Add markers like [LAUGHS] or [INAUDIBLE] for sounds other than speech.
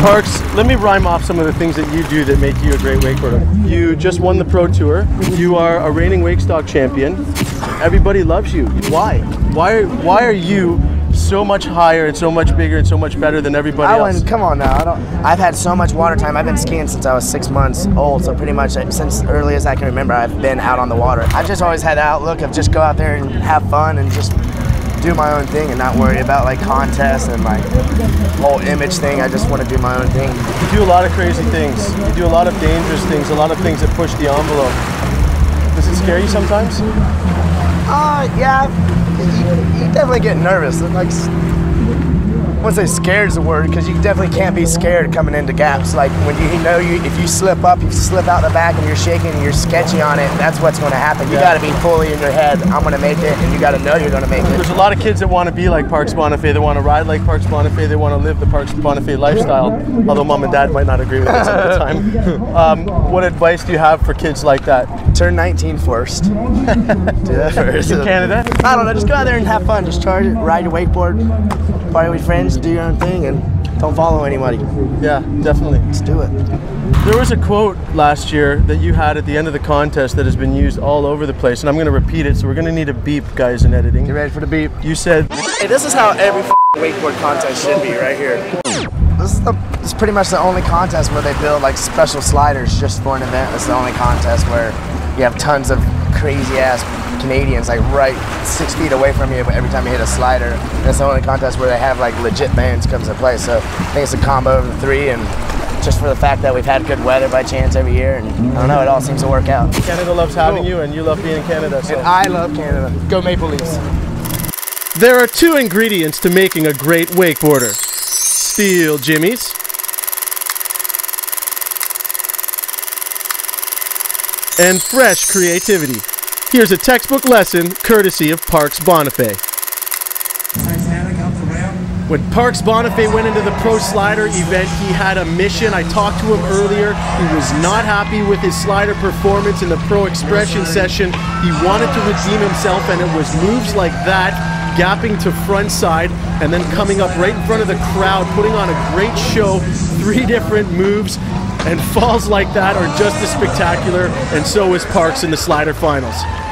Parks, let me rhyme off some of the things that you do that make you a great wakeboarder. You just won the Pro Tour. You are a reigning Wakestock champion. Everybody loves you. Why? Why? Why are you so much higher and so much bigger and so much better than everybody I else? come on now. I don't, I've had so much water time. I've been skiing since I was six months old, so pretty much uh, since early as I can remember, I've been out on the water. I've just always had the outlook of just go out there and have fun and just do my own thing and not worry about like contests and like whole image thing. I just want to do my own thing. You do a lot of crazy things. You do a lot of dangerous things, a lot of things that push the envelope. Does it scare you sometimes? Uh, yeah, you, you definitely get nervous. Like, wouldn't say scared is the word because you definitely can't be scared coming into gaps. Like when you know you, if you slip up, you slip out the back and you're shaking and you're sketchy on it, that's what's going to happen. You Yeah. got to be fully in your head. I'm going to make it, and you got to know you're going to make it. There's a lot of kids that want to be like Parks Bonifay. They want to ride like Parks Bonifay. They want to live the Parks Bonifay lifestyle. Although mom and dad might not agree with us at the time. [LAUGHS] Um, what advice do you have for kids like that? Turn 19 first. [LAUGHS] [LAUGHS] do that first. In Canada? I don't know. Just go out there and have fun. Just charge it, ride your wakeboard, party with friends, do your own thing, and don't follow anybody. Yeah, definitely. Let's do it. There was a quote last year that you had at the end of the contest that has been used all over the place, and I'm going to repeat it. So we're going to need a beep, guys, in editing. You ready for the beep? You said, Hey, this is how every wakeboard contest should be, right here. This is, the, this is pretty much the only contest where they build like special sliders just for an event. It's the only contest where you have tons of crazy ass Canadians like right six feet away from you every time you hit a slider. And it's the only contest where they have like legit bands comes to play. So I think it's a combo of the three and just for the fact that we've had good weather by chance every year and I don't know, it all seems to work out. Canada loves having you, and you love being in Canada. So. And I love Canada. Go Maple Leafs. There are two ingredients to making a great wakeboarder steel jimmies and fresh creativity. Here's a textbook lesson courtesy of Parks Bonifay. When Parks Bonifay went into the Pro Slider event, he had a mission. I talked to him earlier. He was not happy with his slider performance in the Pro Expression session. He wanted to redeem himself, and it was moves like that, gapping to front side, and then coming up right in front of the crowd, putting on a great show. Three different moves, and falls like that are just as spectacular, and so is Parks in the slider finals.